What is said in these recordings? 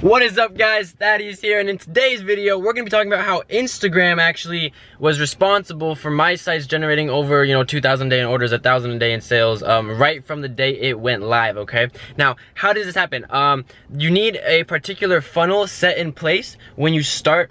What is up guys, Thaddeus here, and in today's video, we're gonna be talking about how Instagram actually was responsible for my sites generating over, you know, 2,000 a day in orders, 1,000 a day in sales, um, right from the day it went live, okay? Now, how does this happen? Um, you need a particular funnel set in place when you start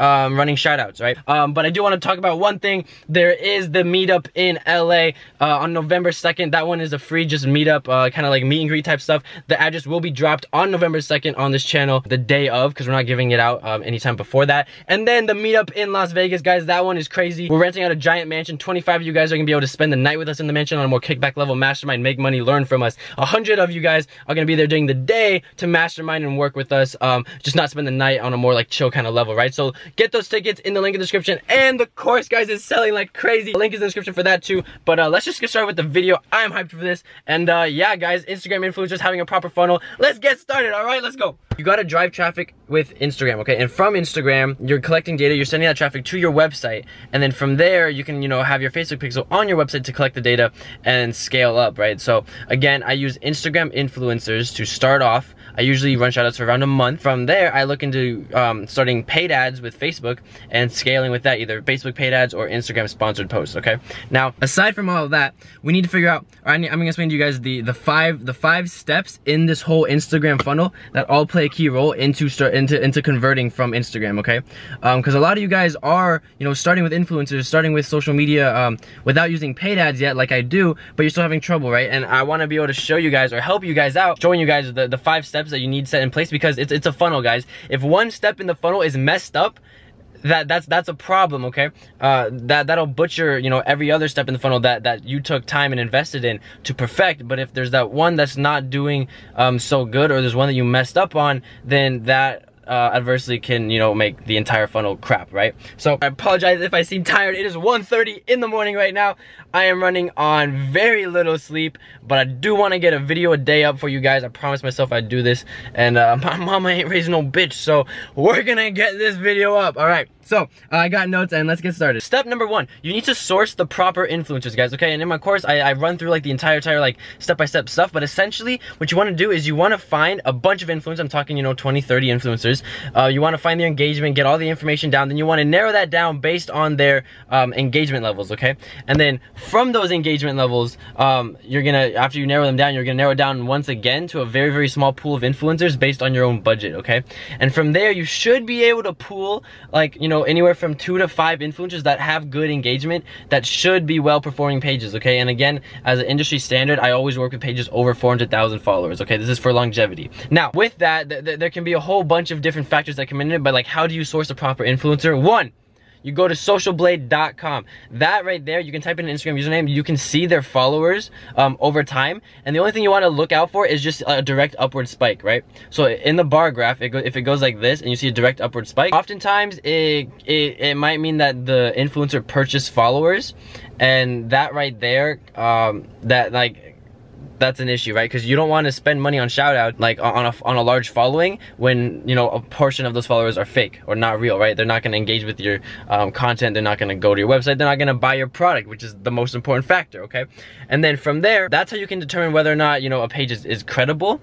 um, running shoutouts, right? Um, but I do want to talk about one thing. There is the meetup in LA uh, on November 2nd. That one is a free just meetup, uh, kind of like meet and greet type stuff. The address will be dropped on November 2nd on this channel the day of because we're not giving it out um, anytime before that. And then the meetup in Las Vegas, guys, that one is crazy. We're renting out a giant mansion. 25 of you guys are going to be able to spend the night with us in the mansion on a more kickback level mastermind, make money, learn from us. 100 of you guys are going to be there during the day to mastermind and work with us. Um, just not spend the night on a more like chill kind of level, right? So get those tickets in the link in the description. And the course, guys, is selling like crazy. Link is in the description for that too. But uh, let's just get started with the video. I'm hyped for this. And uh, yeah, guys, Instagram influencers having a proper funnel. Let's get started, all right? Let's go. You gotta drive traffic with Instagram, okay? And from Instagram, you're collecting data, you're sending that traffic to your website. And then from there, you can, you know, have your Facebook pixel on your website to collect the data and scale up, right? So again, I use Instagram influencers to start off. I usually run shoutouts for around a month. From there, I look into um, starting paid ads with Facebook and scaling with that, either Facebook paid ads or Instagram sponsored posts, okay? Now, aside from all of that, we need to figure out, I'm gonna explain to you guys the, the five the five steps in this whole Instagram funnel that all play key role into start into into converting from Instagram, okay? Because um, a lot of you guys are, you know, starting with influencers, starting with social media um, without using paid ads yet, like I do, but you're still having trouble, right? And I want to be able to show you guys or help you guys out, showing you guys the, the five steps that you need set in place because it's it's a funnel, guys. If one step in the funnel is messed up, that that's that's a problem okay uh that that'll butcher you know every other step in the funnel that that you took time and invested in to perfect but if there's that one that's not doing um so good or there's one that you messed up on then that uh, adversely can, you know, make the entire funnel crap, right? So I apologize if I seem tired. It is 1.30 in the morning right now. I am running on very little sleep, but I do want to get a video a day up for you guys. I promised myself I'd do this, and uh, my mama ain't raising no bitch, so we're gonna get this video up, all right? So, uh, I got notes and let's get started. Step number one, you need to source the proper influencers, guys, okay? And in my course, I, I run through like the entire, entire like step-by-step -step stuff, but essentially what you wanna do is you wanna find a bunch of influencers, I'm talking, you know, 20, 30 influencers. Uh, you wanna find their engagement, get all the information down, then you wanna narrow that down based on their um, engagement levels, okay? And then from those engagement levels, um, you're gonna, after you narrow them down, you're gonna narrow it down once again to a very, very small pool of influencers based on your own budget, okay? And from there, you should be able to pool, like, you know, anywhere from two to five influencers that have good engagement that should be well performing pages, okay? And again, as an industry standard, I always work with pages over 400,000 followers, okay? This is for longevity. Now, with that, th th there can be a whole bunch of different factors that come in it, but like, how do you source a proper influencer? One, you go to socialblade.com. That right there, you can type in an Instagram username. You can see their followers um, over time. And the only thing you want to look out for is just a direct upward spike, right? So in the bar graph, it if it goes like this and you see a direct upward spike, oftentimes it, it, it might mean that the influencer purchased followers. And that right there, um, that like that's an issue, right? Because you don't want to spend money on shout out like on a, on a large following when, you know, a portion of those followers are fake or not real, right? They're not going to engage with your um, content. They're not going to go to your website. They're not going to buy your product, which is the most important factor, okay? And then from there, that's how you can determine whether or not, you know, a page is, is credible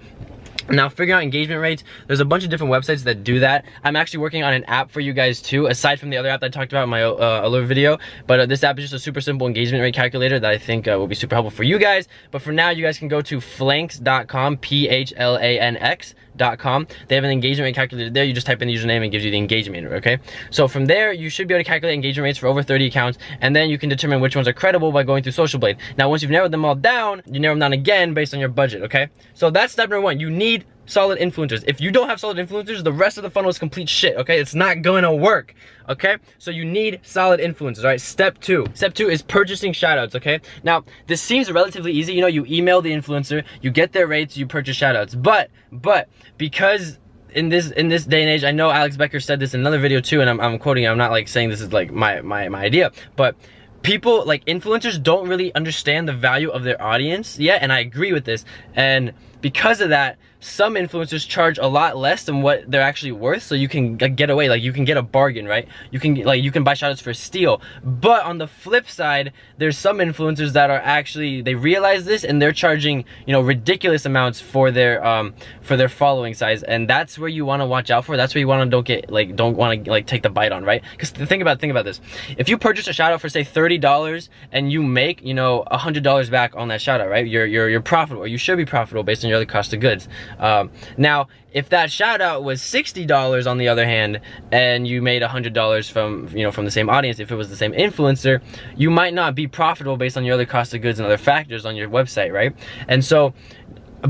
now, figuring out engagement rates, there's a bunch of different websites that do that. I'm actually working on an app for you guys too, aside from the other app that I talked about in my uh, other video. But uh, this app is just a super simple engagement rate calculator that I think uh, will be super helpful for you guys. But for now, you guys can go to phlanx.com, P-H-L-A-N-X Com. They have an engagement rate calculator there. You just type in the username and gives you the engagement rate, okay? So from there, you should be able to calculate engagement rates for over 30 accounts, and then you can determine which ones are credible by going through Social Blade. Now, once you've narrowed them all down, you narrow them down again based on your budget, okay? So that's step number one. You need solid influencers. If you don't have solid influencers, the rest of the funnel is complete shit, okay? It's not to work, okay? So you need solid influencers, all right? Step two. Step two is purchasing shoutouts, okay? Now, this seems relatively easy. You know, you email the influencer, you get their rates, you purchase shoutouts. But, but, because in this in this day and age, I know Alex Becker said this in another video too, and I'm, I'm quoting, I'm not like saying this is like my, my, my idea, but people like influencers don't really understand the value of their audience yet and i agree with this and because of that, some influencers charge a lot less than what they're actually worth so you can get away. Like you can get a bargain right? You can like you can buy shoutouts for steal but on the flip side there's some influencers that are actually they realize this and they're charging you know ridiculous amounts for their um for their following size. And that's where you want to watch out for. That's where you want to don't get like don't want to like take the bite on right? Because the thing about think about this. If you purchase a shoutout for say $30 and you make you know hundred dollars back on that shoutout right? You're you're you're profitable. You should be profitable based on your other cost of goods um, now, if that shout out was $60 on the other hand, and you made $100 from, you know, from the same audience, if it was the same influencer, you might not be profitable based on your other cost of goods and other factors on your website, right? And so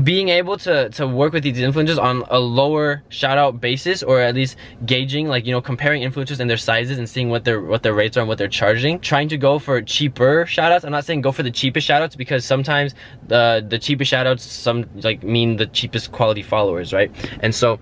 being able to to work with these influencers on a lower shout out basis or at least gauging like you know comparing influencers and their sizes and seeing what their what their rates are and what they're charging. Trying to go for cheaper shout outs i'm not saying go for the cheapest shout outs because sometimes the the cheapest shout outs some like mean the cheapest quality followers right? And so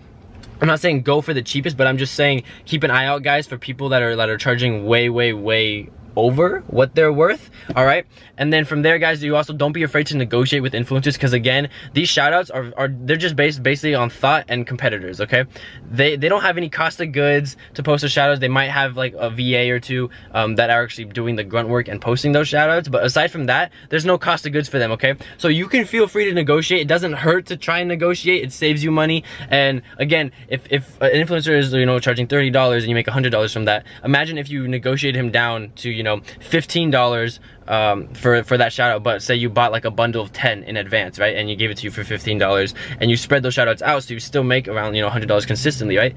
I'm not saying go for the cheapest, but I'm just saying keep an eye out, guys, for people that are that are charging way, way, way over what they're worth, all right? And then from there, guys, you also don't be afraid to negotiate with influencers because again, these shoutouts are, are they're just based basically on thought and competitors, okay? They they don't have any cost of goods to post the shoutouts. They might have like a VA or two um, that are actually doing the grunt work and posting those shoutouts, but aside from that, there's no cost of goods for them, okay? So you can feel free to negotiate. It doesn't hurt to try and negotiate. It saves you money. And again, if if an influencer is you know charging thirty dollars and you make hundred dollars from that, imagine if you negotiate him down to you know, $15 um, for, for that shout out, but say you bought like a bundle of 10 in advance, right? And you gave it to you for $15 and you spread those shout outs out so you still make around, you know, $100 consistently, right?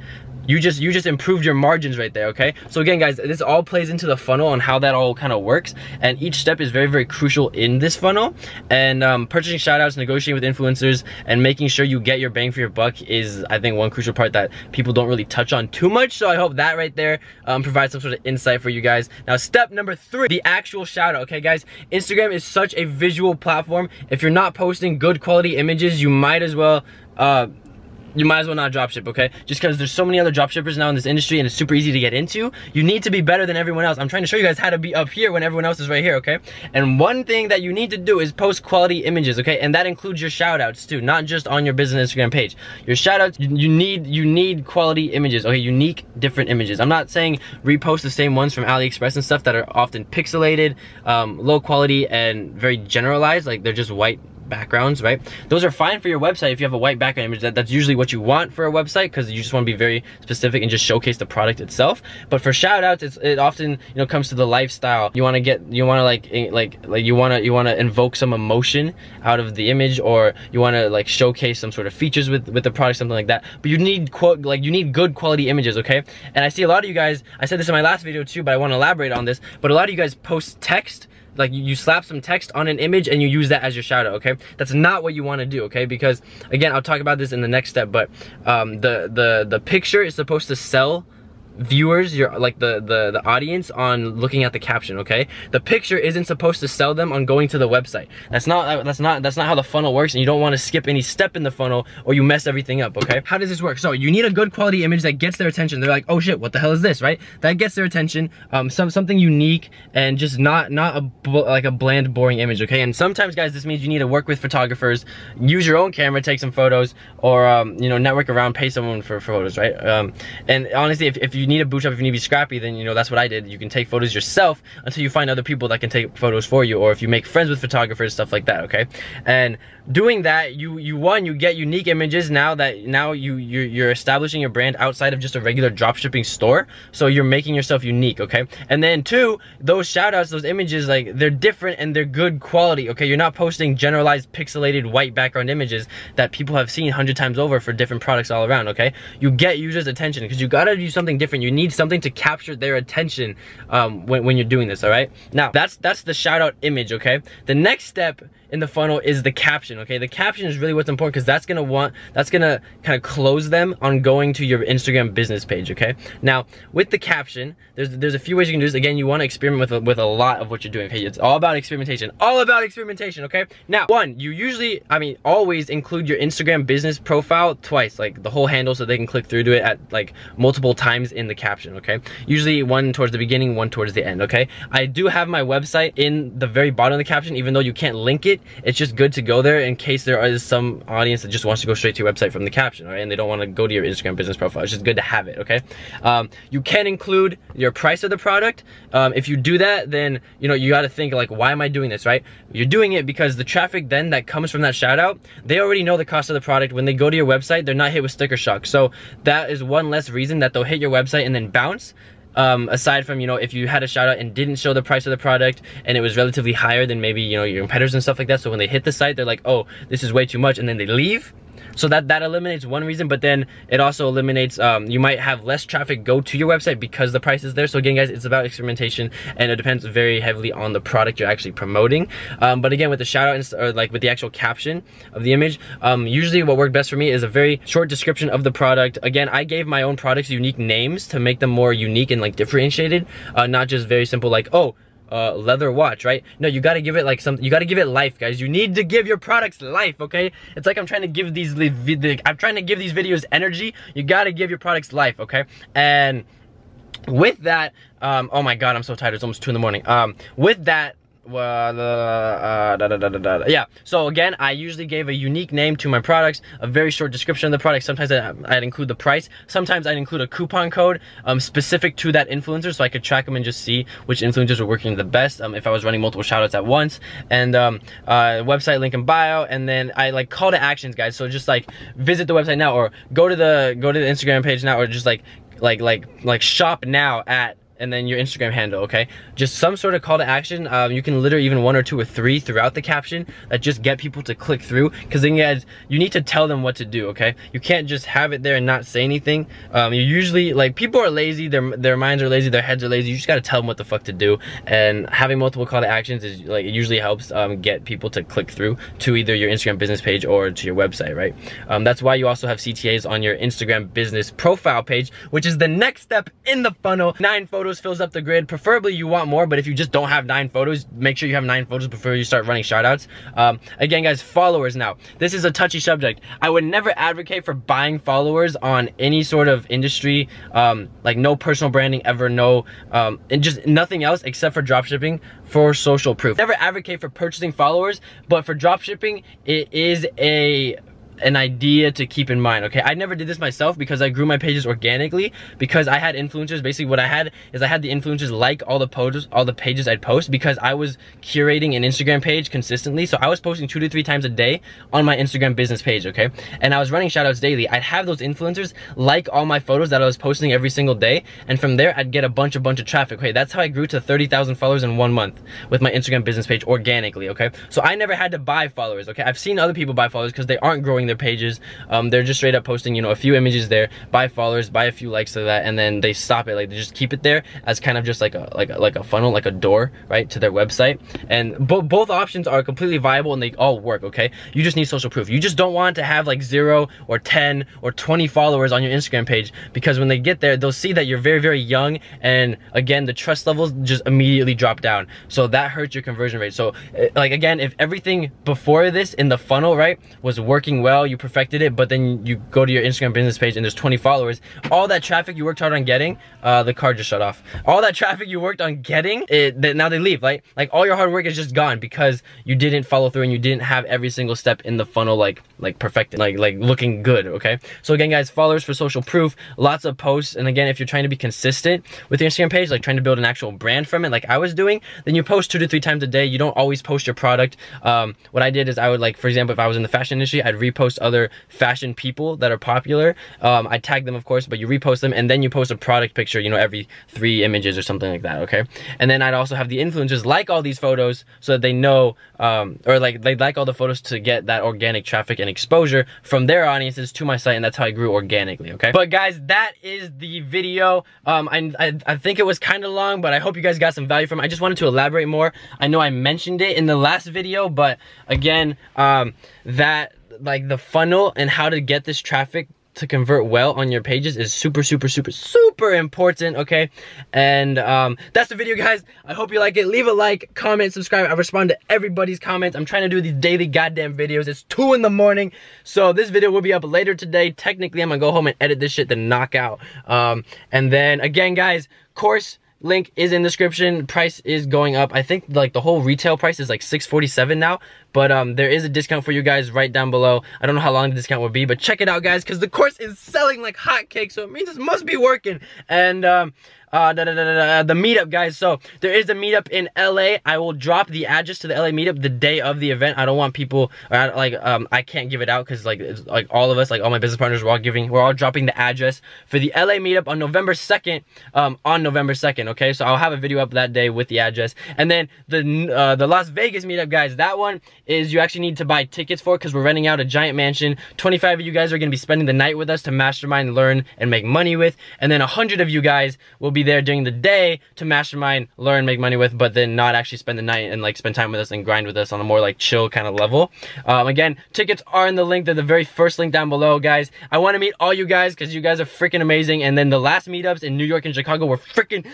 you just you just improved your margins right there okay so again guys this all plays into the funnel and how that all kind of works and each step is very very crucial in this funnel and um, purchasing shoutouts negotiating with influencers and making sure you get your bang for your buck is I think one crucial part that people don't really touch on too much so I hope that right there um, provides some sort of insight for you guys now step number three the actual shoutout okay guys Instagram is such a visual platform. If you're not posting good quality images you might as well uh, you might as well not dropship, okay? Just because there's so many other dropshippers now in this industry and it's super easy to get into, you need to be better than everyone else. I'm trying to show you guys how to be up here when everyone else is right here, okay? And one thing that you need to do is post quality images, okay? And that includes your shoutouts too, not just on your business Instagram page. Your shoutouts, you, you need you need quality images, okay? Unique, different images. I'm not saying repost the same ones from AliExpress and stuff that are often pixelated, um, low quality, and very generalized, like they're just white backgrounds, right? Those are fine for your website if you have a white background image. That, that's usually what you want for a website because you just want to be very specific and just showcase the product itself. But for shout outs, it often, you know, comes to the lifestyle. You want to get, you want to like, eh, like, like you want to, you want to invoke some emotion out of the image or you want to like showcase some sort of features with, with the product, something like that. But you need quote, like you need good quality images, okay? And I see a lot of you guys, I said this in my last video too, but I want to elaborate on this, but a lot of you guys post text like you, slap some text on an image and you use that as your shadow okay? That's not what you want to do okay? Because again i'll talk about this in the next step but um, the the the picture is supposed to sell viewers, your like the, the, the audience on looking at the caption, okay? The picture isn't supposed to sell them on going to the website. That's not that's not that's not how the funnel works and you don't want to skip any step in the funnel or you mess everything up, okay? How does this work? So you need a good quality image that gets their attention. They're like, "Oh shit, what the hell is this?" right? That gets their attention. Um some something unique and just not not a like a bland boring image, okay? And sometimes guys this means you need to work with photographers, use your own camera, take some photos or um you know, network around, pay someone for, for photos, right? Um and honestly if, if you need a bootstrap, if you need to be scrappy, then you know that's what I did. You can take photos yourself until you find other people that can take photos for you, or if you make friends with photographers, stuff like that. Okay, and doing that, you you one you get unique images now that now you you're, you're establishing your brand outside of just a regular dropshipping store. So you're making yourself unique. Okay, and then two, those shoutouts, those images, like they're different and they're good quality. Okay, you're not posting generalized pixelated white background images that people have seen hundred times over for different products all around. Okay, you get users' attention because you gotta do something different. You need something to capture their attention um, when, when you're doing this, all right? Now, that's, that's the shout out image, okay? The next step in the funnel is the caption, okay? The caption is really what's important because that's gonna want, that's gonna kind of close them on going to your Instagram business page, okay? Now, with the caption, there's there's a few ways you can do this. Again, you wanna experiment with, a, with a lot of what you're doing, okay? It's all about experimentation, all about experimentation, okay? Now, one, you usually, I mean, always include your Instagram business profile twice, like the whole handle so they can click through to it at like multiple times in the caption, okay? Usually one towards the beginning, one towards the end, okay? I do have my website in the very bottom of the caption, even though you can't link it website, it's just good to go there in case there is some audience that just wants to go straight to your website from the caption, right? And they don't want to go to your Instagram business profile. It's just good to have it, okay? Um, you can include your price of the product. Um, if you do that, then, you know, you got to think like, why am I doing this, right? You're doing it because the traffic then that comes from that shout out, they already know the cost of the product. When they go to your website, they're not hit with sticker shock. So that is one less reason that they'll hit your website and then bounce um, aside from, you know, if you had a shout out and didn't show the price of the product and it was relatively higher than maybe, you know, your competitors and stuff like that. So when they hit the site, they're like, oh, this is way too much. And then they leave. So that, that eliminates one reason, but then it also eliminates, um, you might have less traffic go to your website because the price is there. So again, guys, it's about experimentation and it depends very heavily on the product you're actually promoting. Um, but again, with the shout out or like with the actual caption of the image, um, usually what worked best for me is a very short description of the product. Again, I gave my own products unique names to make them more unique and like differentiated, uh, not just very simple like, oh, uh, leather watch, right? No, you gotta give it like some, you gotta give it life, guys. You need to give your products life, okay? It's like I'm trying to give these, I'm trying to give these videos energy. You gotta give your products life, okay? And with that, um, oh my God, I'm so tired. It's almost two in the morning. Um, with that, uh, da, yeah so again i usually gave a unique name to my products a very short description of the product. Sometimes i'd include the price. Sometimes i'd include a coupon code um, specific to that influencer so i could track them and just see which influencers were working the best um, if i was running multiple shoutouts at once. And um, uh, website link in bio. And then i like call to actions guys. So just like visit the website now or go to the go to the instagram page now or just like like like like shop now at and then your Instagram handle, okay? Just some sort of call to action. Um, you can literally even one or two or three throughout the caption that just get people to click through. Because then you, guys, you need to tell them what to do, okay? You can't just have it there and not say anything. Um, you usually, like, people are lazy, their, their minds are lazy, their heads are lazy. You just gotta tell them what the fuck to do. And having multiple call to actions is, like, it usually helps um, get people to click through to either your Instagram business page or to your website, right? Um, that's why you also have CTAs on your Instagram business profile page, which is the next step in the funnel. Nine photos photos fills up the grid. Preferably you want more, but if you just don't have nine photos, make sure you have nine photos before you start running shoutouts. Um, again, guys, followers now. This is a touchy subject. I would never advocate for buying followers on any sort of industry, um, like no personal branding ever, no, um, and just nothing else except for dropshipping for social proof. Never advocate for purchasing followers, but for dropshipping, it is a an idea to keep in mind, okay? I never did this myself because I grew my pages organically because I had influencers. Basically what I had is I had the influencers like all the posts, all the pages I'd post because I was curating an Instagram page consistently. So I was posting two to three times a day on my Instagram business page, okay? And I was running shoutouts daily. I'd have those influencers like all my photos that I was posting every single day. And from there, I'd get a bunch, a bunch of traffic. Okay, that's how I grew to 30,000 followers in one month with my Instagram business page organically, okay? So I never had to buy followers, okay? I've seen other people buy followers because they aren't growing their pages. Um, they're just straight up posting, you know, a few images there, buy followers, buy a few likes to that, and then they stop it. Like they just keep it there as kind of just like a like a, like a funnel, like a door, right, to their website. And bo both options are completely viable and they all work. Okay, you just need social proof. You just don't want to have like zero or ten or twenty followers on your Instagram page because when they get there, they'll see that you're very very young, and again, the trust levels just immediately drop down. So that hurts your conversion rate. So eh, like again, if everything before this in the funnel, right, was working well you perfected it, but then you go to your Instagram business page and there's 20 followers, all that traffic you worked hard on getting, uh, the car just shut off. All that traffic you worked on getting, it, now they leave, right? Like all your hard work is just gone because you didn't follow through and you didn't have every single step in the funnel like like perfected, like like looking good, okay? So again, guys, followers for social proof, lots of posts, and again, if you're trying to be consistent with your Instagram page, like trying to build an actual brand from it, like I was doing, then you post two to three times a day. You don't always post your product. Um, what I did is I would like, for example, if I was in the fashion industry, I'd repost other fashion people that are popular. Um, I tag them, of course, but you repost them and then you post a product picture, you know, every three images or something like that, okay? And then I'd also have the influencers like all these photos so that they know, um, or like they like all the photos to get that organic traffic and exposure from their audiences to my site and that's how I grew organically, okay? But guys, that is the video. Um, I, I, I think it was kind of long, but I hope you guys got some value from it. I just wanted to elaborate more. I know I mentioned it in the last video, but again, um, that like the funnel and how to get this traffic to convert well on your pages is super super super super important okay? And um that's the video guys. I hope you like it. Leave a like comment subscribe. I respond to everybody's comments. I'm trying to do these daily goddamn videos. It's two in the morning. So this video will be up later today. Technically i'm gonna go home and edit this shit to knock out. Um and then again guys course link is in the description. Price is going up. I think like the whole retail price is like 647 now, but um there is a discount for you guys right down below. I don't know how long the discount will be, but check it out guys cuz the course is selling like hotcakes, so it means it must be working. And um uh, da, da, da, the meetup, guys. So there is a meetup in LA. I will drop the address to the LA meetup the day of the event. I don't want people, I, like, um, I can't give it out because like, like all of us, like all my business partners, we're all giving, we're all dropping the address for the LA meetup on November 2nd, um, on November 2nd. Okay, so I'll have a video up that day with the address. And then the uh, the Las Vegas meetup, guys. That one is you actually need to buy tickets for because we're renting out a giant mansion. 25 of you guys are gonna be spending the night with us to mastermind, learn, and make money with. And then 100 of you guys will be there during the day to mastermind, learn, make money with, but then not actually spend the night and like spend time with us and grind with us on a more like chill kind of level. Um, again, tickets are in the link. They're the very first link down below, guys. I want to meet all you guys because you guys are freaking amazing. And then the last meetups in New York and Chicago were freaking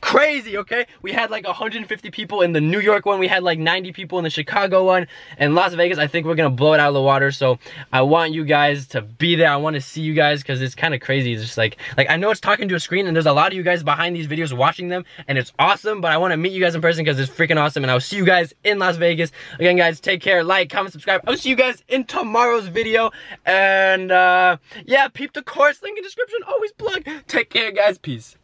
crazy, okay? We had like 150 people in the New York one. We had like 90 people in the Chicago one. And Las Vegas, I think we're going to blow it out of the water. So I want you guys to be there. I want to see you guys because it's kind of crazy. It's just like, like I know it's talking to a screen and there's a lot of you guys behind these videos watching them and it's awesome. But I want to meet you guys in person because it's freaking awesome. And I'll see you guys in Las Vegas. Again, guys, take care. Like, comment, subscribe. I'll see you guys in tomorrow's video. And uh, yeah, peep the course. Link in description. Always plug. Take care, guys. Peace.